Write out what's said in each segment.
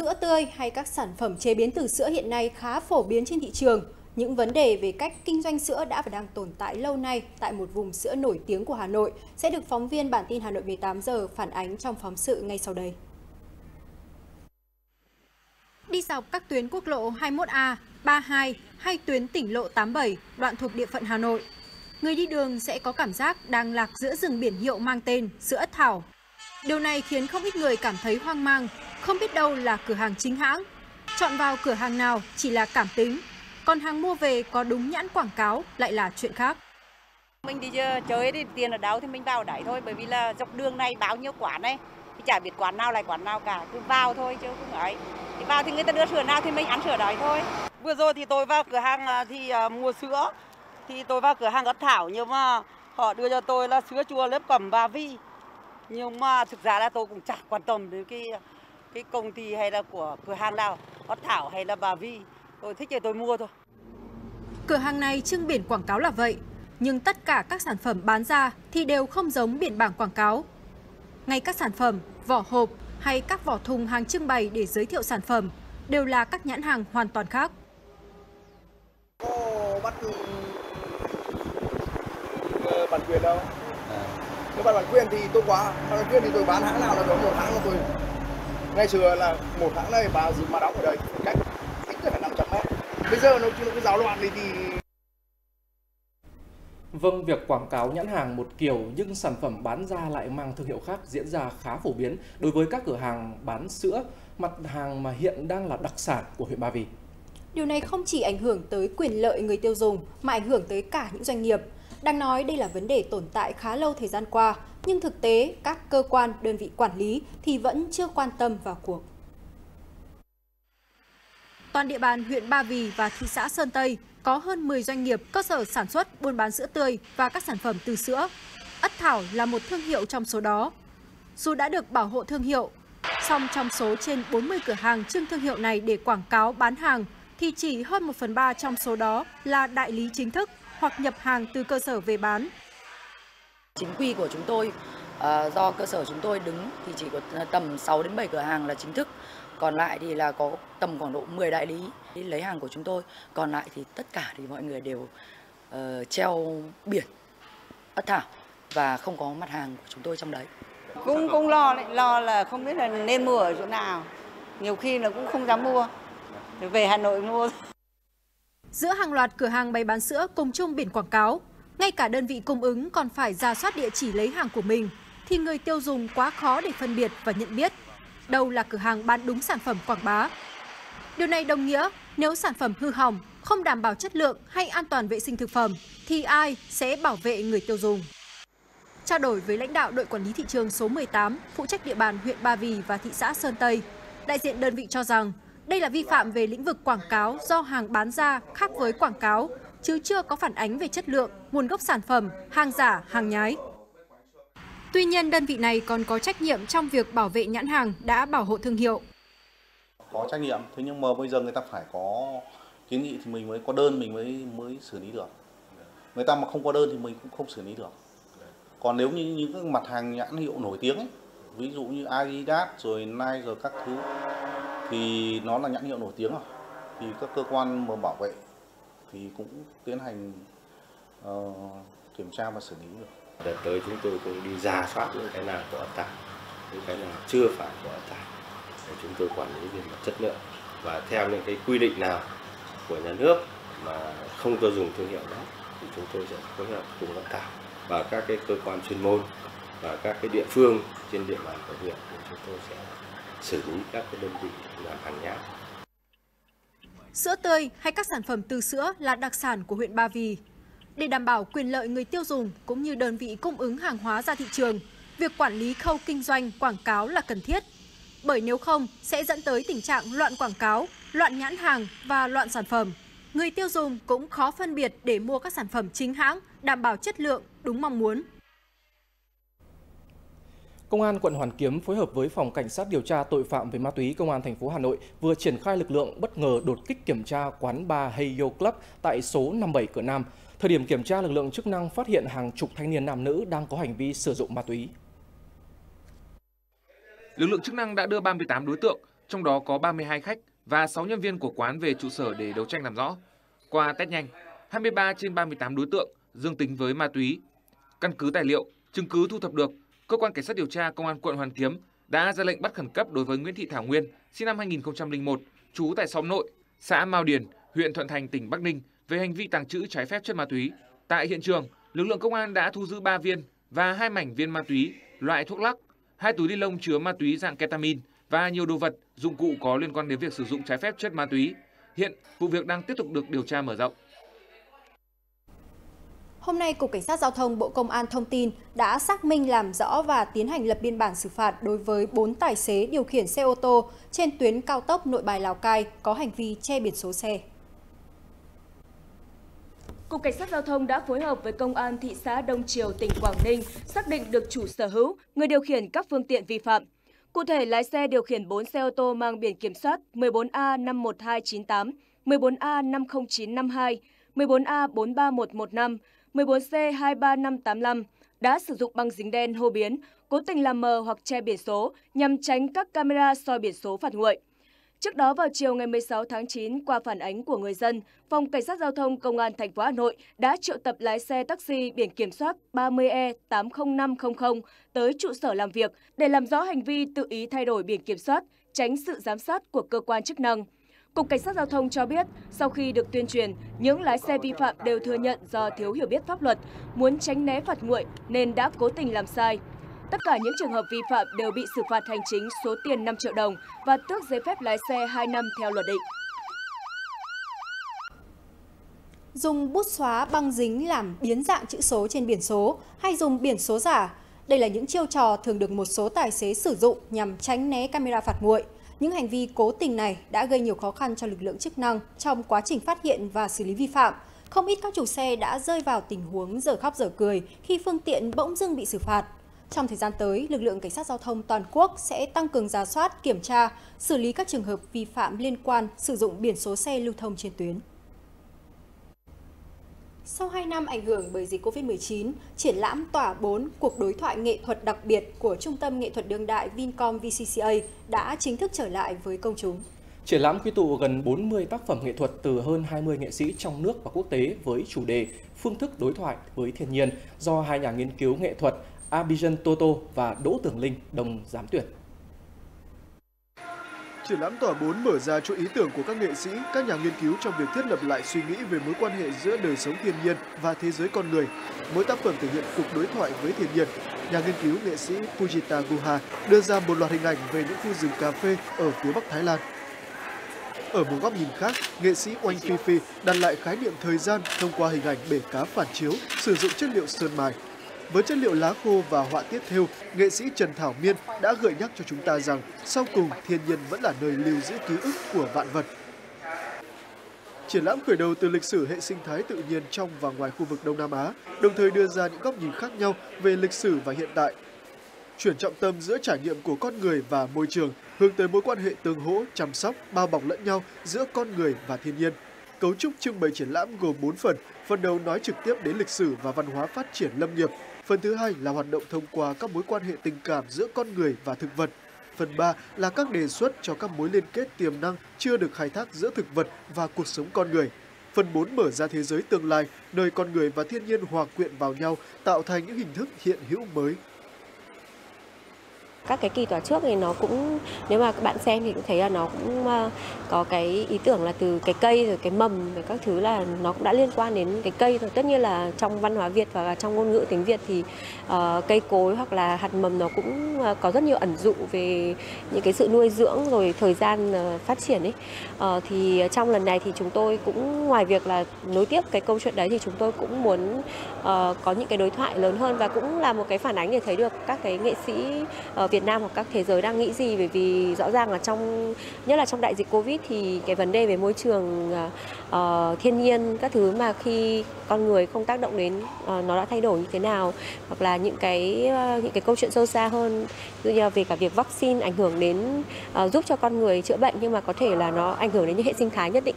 Sữa tươi hay các sản phẩm chế biến từ sữa hiện nay khá phổ biến trên thị trường. Những vấn đề về cách kinh doanh sữa đã và đang tồn tại lâu nay tại một vùng sữa nổi tiếng của Hà Nội sẽ được phóng viên bản tin Hà Nội 18 giờ phản ánh trong phóng sự ngay sau đây. Đi dọc các tuyến quốc lộ 21A, 32 hay tuyến tỉnh lộ 87 đoạn thuộc địa phận Hà Nội, người đi đường sẽ có cảm giác đang lạc giữa rừng biển hiệu mang tên sữa ất thảo. Điều này khiến không ít người cảm thấy hoang mang, không biết đâu là cửa hàng chính hãng. Chọn vào cửa hàng nào chỉ là cảm tính, còn hàng mua về có đúng nhãn quảng cáo lại là chuyện khác. Mình đi chơi thì tiền ở đâu thì mình vào đấy thôi, bởi vì là dọc đường này bao nhiêu quán này, thì chả biết quán nào lại quán nào cả, cứ vào thôi chứ không ấy. Thì vào thì người ta đưa sữa nào thì mình ăn sữa đấy thôi. Vừa rồi thì tôi vào cửa hàng à, thì uh, mua sữa, thì tôi vào cửa hàng ất thảo nhưng mà họ đưa cho tôi là sữa chua lớp cẩm và vi. Nhưng mà thực ra là tôi cũng chẳng quan tâm đến cái cái công ty hay là của cửa hàng nào, ất thảo hay là bà vi. Tôi thích thì tôi mua thôi. Cửa hàng này trưng biển quảng cáo là vậy, nhưng tất cả các sản phẩm bán ra thì đều không giống biển bảng quảng cáo. Ngay các sản phẩm, vỏ hộp hay các vỏ thùng hàng trưng bày để giới thiệu sản phẩm đều là các nhãn hàng hoàn toàn khác. Có bắt ờ, bản quyền đâu? À. Nếu bắt bản quyền thì tốt quá, bản quyền thì tôi bán hãng nào là đó một hãng là tôi ngày xưa là một hãng này bà mà đóng ở đây cách ít nhất phải 500 mét. Bây giờ nó nó cứ giáo loạn đi thì Vâng, việc quảng cáo nhãn hàng một kiểu nhưng sản phẩm bán ra lại mang thương hiệu khác diễn ra khá phổ biến đối với các cửa hàng bán sữa, mặt hàng mà hiện đang là đặc sản của huyện Ba Vì. Điều này không chỉ ảnh hưởng tới quyền lợi người tiêu dùng mà ảnh hưởng tới cả những doanh nghiệp. Đang nói đây là vấn đề tồn tại khá lâu thời gian qua, nhưng thực tế các cơ quan, đơn vị quản lý thì vẫn chưa quan tâm vào cuộc. Toàn địa bàn huyện Ba Vì và thị xã Sơn Tây có hơn 10 doanh nghiệp cơ sở sản xuất buôn bán sữa tươi và các sản phẩm từ sữa. Ất Thảo là một thương hiệu trong số đó. Dù đã được bảo hộ thương hiệu, song trong số trên 40 cửa hàng trưng thương hiệu này để quảng cáo bán hàng thì chỉ hơn 1 phần 3 trong số đó là đại lý chính thức hoặc nhập hàng từ cơ sở về bán. Chính quy của chúng tôi uh, do cơ sở chúng tôi đứng thì chỉ có tầm 6 đến 7 cửa hàng là chính thức. Còn lại thì là có tầm khoảng độ 10 đại lý lấy hàng của chúng tôi. Còn lại thì tất cả thì mọi người đều uh, treo biển ất thảo và không có mặt hàng của chúng tôi trong đấy. Cũng cũng lo lo là không biết là nên mua ở chỗ nào. Nhiều khi là cũng không dám mua. Về Hà Nội mua. Giữa hàng loạt cửa hàng bày bán sữa cùng chung biển quảng cáo, ngay cả đơn vị cung ứng còn phải ra soát địa chỉ lấy hàng của mình, thì người tiêu dùng quá khó để phân biệt và nhận biết đâu là cửa hàng bán đúng sản phẩm quảng bá. Điều này đồng nghĩa nếu sản phẩm hư hỏng, không đảm bảo chất lượng hay an toàn vệ sinh thực phẩm, thì ai sẽ bảo vệ người tiêu dùng? Trao đổi với lãnh đạo đội quản lý thị trường số 18, phụ trách địa bàn huyện Ba Vì và thị xã Sơn Tây, đại diện đơn vị cho rằng đây là vi phạm về lĩnh vực quảng cáo do hàng bán ra khác với quảng cáo, chứ chưa có phản ánh về chất lượng, nguồn gốc sản phẩm, hàng giả, hàng nhái. Tuy nhiên, đơn vị này còn có trách nhiệm trong việc bảo vệ nhãn hàng đã bảo hộ thương hiệu. Có trách nhiệm, thế nhưng mà bây giờ người ta phải có kiến nghị thì mình mới có đơn mình mới mới xử lý được. Người ta mà không có đơn thì mình cũng không xử lý được. Còn nếu như những cái mặt hàng nhãn hiệu nổi tiếng ấy, ví dụ như Adidas rồi Nike rồi các thứ thì nó là nhãn hiệu nổi tiếng rồi thì các cơ quan mà bảo vệ thì cũng tiến hành uh, kiểm tra và xử lý được. Đợt tới chúng tôi cũng đi ra soát những cái nào có ẩn tải, những cái nào chưa phải có ẩn tải để chúng tôi quản lý về mặt chất lượng và theo những cái quy định nào của nhà nước mà không cho dùng thương hiệu đó thì chúng tôi sẽ phối hợp cùng ẩn tải và các cái cơ quan chuyên môn và các cái địa phương trên địa bàn của huyện thì chúng tôi sẽ xử lý các cái đơn vị làm hàng nhái. Sữa tươi hay các sản phẩm từ sữa là đặc sản của huyện Ba Vì. Để đảm bảo quyền lợi người tiêu dùng cũng như đơn vị cung ứng hàng hóa ra thị trường, việc quản lý khâu kinh doanh quảng cáo là cần thiết. Bởi nếu không sẽ dẫn tới tình trạng loạn quảng cáo, loạn nhãn hàng và loạn sản phẩm. Người tiêu dùng cũng khó phân biệt để mua các sản phẩm chính hãng, đảm bảo chất lượng đúng mong muốn. Công an quận Hoàn Kiếm phối hợp với phòng cảnh sát điều tra tội phạm về ma túy công an thành phố Hà Nội vừa triển khai lực lượng bất ngờ đột kích kiểm tra quán bar Heyo Club tại số 57 cửa Nam. Thời điểm kiểm tra, lực lượng chức năng phát hiện hàng chục thanh niên nam nữ đang có hành vi sử dụng ma túy. Lực lượng chức năng đã đưa 38 đối tượng trong đó có 32 khách và 6 nhân viên của quán về trụ sở để đấu tranh làm rõ. Qua test nhanh, 23 trên 38 đối tượng dương tính với ma túy. Căn cứ tài liệu, chứng cứ thu thập được, cơ quan cảnh sát điều tra công an quận Hoàn Kiếm đã ra lệnh bắt khẩn cấp đối với Nguyễn Thị Thảo Nguyên, sinh năm 2001, trú tại xóm Nội, xã Mao Điền, huyện Thuận Thành, tỉnh Bắc Ninh về hành vi tàng trữ trái phép chất ma túy. Tại hiện trường, lực lượng công an đã thu giữ 3 viên và hai mảnh viên ma túy loại thuốc lắc, hai túi ni lông chứa ma túy dạng ketamin và nhiều đồ vật, dụng cụ có liên quan đến việc sử dụng trái phép chất ma túy. Hiện vụ việc đang tiếp tục được điều tra mở rộng. Hôm nay, Cục Cảnh sát Giao thông Bộ Công an thông tin đã xác minh làm rõ và tiến hành lập biên bản xử phạt đối với 4 tài xế điều khiển xe ô tô trên tuyến cao tốc nội bài Lào Cai có hành vi che biển số xe. Cục Cảnh sát Giao thông đã phối hợp với Công an thị xã Đông Triều, tỉnh Quảng Ninh xác định được chủ sở hữu, người điều khiển các phương tiện vi phạm. Cụ thể, lái xe điều khiển 4 xe ô tô mang biển kiểm soát 14A51298, 14A50952, 14A43115, 14C23585 đã sử dụng băng dính đen hô biến, cố tình làm mờ hoặc che biển số nhằm tránh các camera soi biển số phạt nguội. Trước đó vào chiều ngày 16 tháng 9, qua phản ánh của người dân, Phòng Cảnh sát Giao thông Công an thành phố Hà Nội đã triệu tập lái xe taxi biển kiểm soát 30E80500 tới trụ sở làm việc để làm rõ hành vi tự ý thay đổi biển kiểm soát, tránh sự giám sát của cơ quan chức năng. Cục Cảnh sát Giao thông cho biết, sau khi được tuyên truyền, những lái xe vi phạm đều thừa nhận do thiếu hiểu biết pháp luật, muốn tránh né phạt nguội nên đã cố tình làm sai. Tất cả những trường hợp vi phạm đều bị xử phạt hành chính số tiền 5 triệu đồng và tước giấy phép lái xe 2 năm theo luật định. Dùng bút xóa băng dính làm biến dạng chữ số trên biển số hay dùng biển số giả. Đây là những chiêu trò thường được một số tài xế sử dụng nhằm tránh né camera phạt nguội. Những hành vi cố tình này đã gây nhiều khó khăn cho lực lượng chức năng trong quá trình phát hiện và xử lý vi phạm. Không ít các chủ xe đã rơi vào tình huống giờ khóc giờ cười khi phương tiện bỗng dưng bị xử phạt. Trong thời gian tới, lực lượng cảnh sát giao thông toàn quốc sẽ tăng cường giả soát, kiểm tra, xử lý các trường hợp vi phạm liên quan sử dụng biển số xe lưu thông trên tuyến. Sau 2 năm ảnh hưởng bởi dịch Covid-19, triển lãm Tỏa 4, cuộc đối thoại nghệ thuật đặc biệt của Trung tâm Nghệ thuật Đương đại Vincom VCCA đã chính thức trở lại với công chúng. Triển lãm quy tụ gần 40 tác phẩm nghệ thuật từ hơn 20 nghệ sĩ trong nước và quốc tế với chủ đề Phương thức đối thoại với thiên nhiên do hai nhà nghiên cứu nghệ thuật Abijan Toto và Đỗ Tường Linh đồng giám tuyển. Triển lãm tỏa 4 mở ra cho ý tưởng của các nghệ sĩ, các nhà nghiên cứu trong việc thiết lập lại suy nghĩ về mối quan hệ giữa đời sống thiên nhiên và thế giới con người. Mỗi tác phẩm thể hiện cuộc đối thoại với thiên nhiên. Nhà nghiên cứu nghệ sĩ Pujita Guha đưa ra một loạt hình ảnh về những khu rừng cà phê ở phía Bắc Thái Lan. Ở một góc nhìn khác, nghệ sĩ Oanh Phi Phi đặt lại khái niệm thời gian thông qua hình ảnh bể cá phản chiếu sử dụng chất liệu sơn mài với chất liệu lá khô và họa tiết thêu, nghệ sĩ Trần Thảo Miên đã gợi nhắc cho chúng ta rằng sau cùng thiên nhiên vẫn là nơi lưu giữ ký ức của vạn vật. Triển lãm khởi đầu từ lịch sử hệ sinh thái tự nhiên trong và ngoài khu vực Đông Nam Á, đồng thời đưa ra những góc nhìn khác nhau về lịch sử và hiện tại. Chuyển trọng tâm giữa trải nghiệm của con người và môi trường, hướng tới mối quan hệ tương hỗ, chăm sóc, bao bọc lẫn nhau giữa con người và thiên nhiên. Cấu trúc trưng bày triển lãm gồm 4 phần, phần đầu nói trực tiếp đến lịch sử và văn hóa phát triển lâm nghiệp, Phần thứ hai là hoạt động thông qua các mối quan hệ tình cảm giữa con người và thực vật. Phần 3 là các đề xuất cho các mối liên kết tiềm năng chưa được khai thác giữa thực vật và cuộc sống con người. Phần 4 mở ra thế giới tương lai, nơi con người và thiên nhiên hòa quyện vào nhau, tạo thành những hình thức hiện hữu mới các cái kỳ tòa trước thì nó cũng nếu mà các bạn xem thì cũng thấy là nó cũng ờ, có cái ý tưởng là từ cái cây rồi cái mầm rồi các thứ là nó cũng đã liên quan đến cái cây rồi. Tất nhiên là trong văn hóa Việt và trong ngôn ngữ tiếng Việt thì uh, cây cối hoặc là hạt mầm nó cũng ờ, có rất nhiều ẩn dụ về những cái sự nuôi dưỡng rồi thời gian phát triển ấy. Uh, thì trong lần này thì chúng tôi cũng ngoài việc là nối tiếp cái câu chuyện đấy thì chúng tôi cũng muốn uh, có những cái đối thoại lớn hơn và cũng là một cái phản ánh để thấy được các cái nghệ sĩ uh, Việt Nam hoặc các thế giới đang nghĩ gì bởi vì rõ ràng là trong nhất là trong đại dịch Covid thì cái vấn đề về môi trường uh, thiên nhiên các thứ mà khi con người không tác động đến uh, nó đã thay đổi như thế nào hoặc là những cái uh, những cái câu chuyện sâu xa hơn như là về cả việc vaccine ảnh hưởng đến uh, giúp cho con người chữa bệnh nhưng mà có thể là nó ảnh hưởng đến những hệ sinh thái nhất định.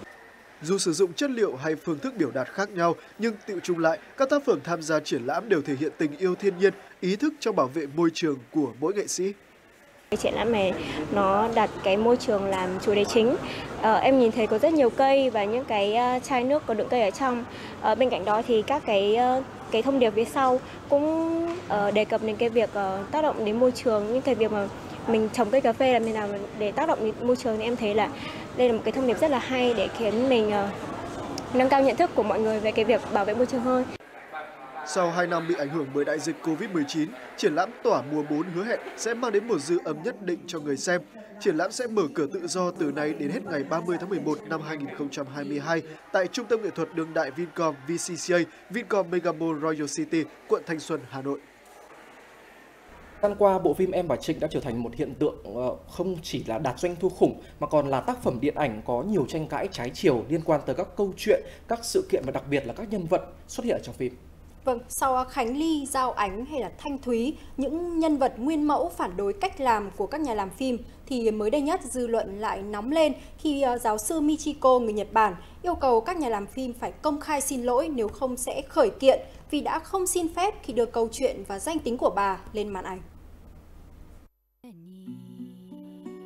Dù sử dụng chất liệu hay phương thức biểu đạt khác nhau, nhưng tiệu chung lại, các tác phẩm tham gia triển lãm đều thể hiện tình yêu thiên nhiên, ý thức trong bảo vệ môi trường của mỗi nghệ sĩ. Triển lãm này nó đặt cái môi trường làm chủ đề chính. À, em nhìn thấy có rất nhiều cây và những cái ờ, chai nước có đựng cây ở trong. À, bên cạnh đó thì các cái cái thông điệp phía sau cũng uh, đề cập đến cái việc uh, tác động đến môi trường, những cái việc mà mình trồng cây cà phê là mình làm để tác động đến môi trường thì em thấy là đây là một cái thông điệp rất là hay để khiến mình uh, nâng cao nhận thức của mọi người về cái việc bảo vệ môi trường hơn. Sau 2 năm bị ảnh hưởng bởi đại dịch Covid-19, triển lãm Tỏa mùa 4 hứa hẹn sẽ mang đến một dư âm nhất định cho người xem. Triển lãm sẽ mở cửa tự do từ nay đến hết ngày 30 tháng 11 năm 2022 tại Trung tâm nghệ thuật đương đại Vincom VCCA, Vincom Megamall Royal City, quận Thanh Xuân, Hà Nội. Năm qua, bộ phim Em và Trịnh đã trở thành một hiện tượng ờ, không chỉ là đạt doanh thu khủng mà còn là tác phẩm điện ảnh có nhiều tranh cãi trái chiều liên quan tới các câu chuyện, các sự kiện và đặc biệt là các nhân vật xuất hiện trong phim. Vâng, sau Khánh Ly, Giao Ánh hay là Thanh Thúy, những nhân vật nguyên mẫu phản đối cách làm của các nhà làm phim, thì mới đây nhất dư luận lại nóng lên khi ờ, giáo sư Michiko người Nhật Bản yêu cầu các nhà làm phim phải công khai xin lỗi nếu không sẽ khởi kiện vì đã không xin phép khi đưa câu chuyện và danh tính của bà lên màn ảnh.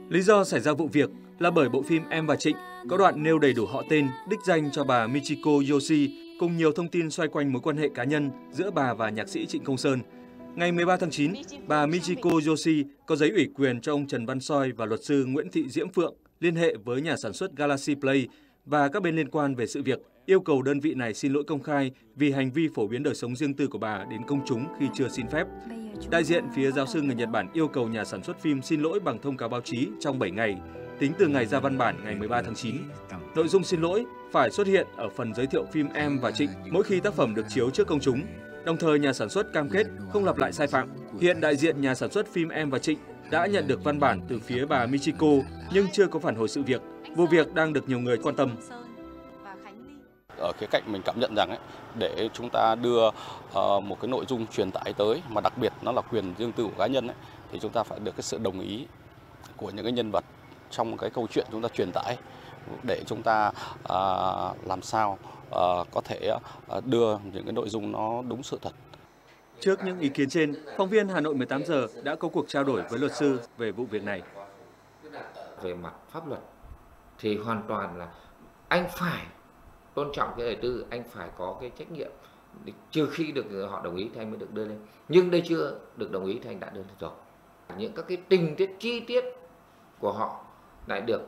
Lý do xảy ra vụ việc là bởi bộ phim Em và Trịnh có đoạn nêu đầy đủ họ tên, đích danh cho bà Michiko Yoshi cùng nhiều thông tin xoay quanh mối quan hệ cá nhân giữa bà và nhạc sĩ Trịnh Công Sơn. Ngày 13 tháng 9, bà Michiko Yoshi có giấy ủy quyền cho ông Trần Văn Soi và luật sư Nguyễn Thị Diễm Phượng liên hệ với nhà sản xuất Galaxy Play và các bên liên quan về sự việc, yêu cầu đơn vị này xin lỗi công khai vì hành vi phổ biến đời sống riêng tư của bà đến công chúng khi chưa xin phép. Đại diện phía giáo sư người Nhật Bản yêu cầu nhà sản xuất phim xin lỗi bằng thông cáo báo chí trong 7 ngày, tính từ ngày ra văn bản ngày 13 tháng 9. Nội dung xin lỗi phải xuất hiện ở phần giới thiệu phim Em và Trịnh mỗi khi tác phẩm được chiếu trước công chúng. Đồng thời nhà sản xuất cam kết không lặp lại sai phạm. Hiện đại diện nhà sản xuất phim Em và Trịnh đã nhận được văn bản từ phía bà Michiko nhưng chưa có phản hồi sự việc. Vụ việc đang được nhiều người quan tâm. Ở khía cạnh mình cảm nhận rằng ấy, để chúng ta đưa uh, một cái nội dung truyền tải tới mà đặc biệt nó là quyền riêng tư của cá nhân ấy, thì chúng ta phải được cái sự đồng ý của những cái nhân vật trong cái câu chuyện chúng ta truyền tải để chúng ta à, làm sao à, có thể à, đưa những cái nội dung nó đúng sự thật. Trước những ý kiến trên, phóng viên Hà Nội 18 giờ đã có cuộc trao đổi với luật sư về vụ việc này. Về mặt pháp luật thì hoàn toàn là anh phải tôn trọng cái đời tư, anh phải có cái trách nhiệm trừ khi được họ đồng ý thì anh mới được đưa lên. Nhưng đây chưa được đồng ý thì anh đã đưa lên rồi. Những các cái tình tiết chi tiết của họ lại được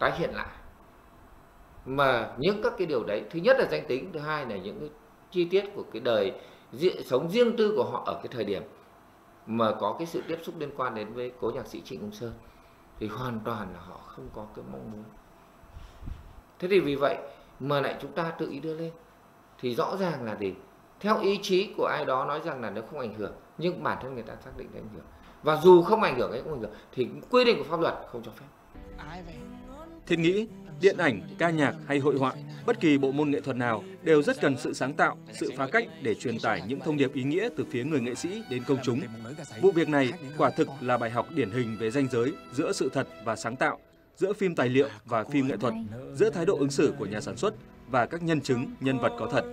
tái hiện lại mà những các cái điều đấy thứ nhất là danh tính thứ hai là những cái chi tiết của cái đời sống riêng tư của họ ở cái thời điểm mà có cái sự tiếp xúc liên quan đến với cố nhạc sĩ Trịnh Công Sơn thì hoàn toàn là họ không có cái mong muốn thế thì vì vậy mà lại chúng ta tự ý đưa lên. Thì rõ ràng là gì? Theo ý chí của ai đó nói rằng là nó không ảnh hưởng nhưng bản thân người ta xác định là ảnh hưởng. Và dù không ảnh hưởng hay không ảnh hưởng thì quy định của pháp luật không cho phép. Thiết nghĩ, điện ảnh, ca nhạc hay hội họa, bất kỳ bộ môn nghệ thuật nào đều rất cần sự sáng tạo, sự phá cách để truyền tải những thông điệp ý nghĩa từ phía người nghệ sĩ đến công chúng. Vụ việc này quả thực là bài học điển hình về ranh giới giữa sự thật và sáng tạo, giữa phim tài liệu và phim nghệ thuật, giữa thái độ ứng xử của nhà sản xuất và các nhân chứng, nhân vật có thật.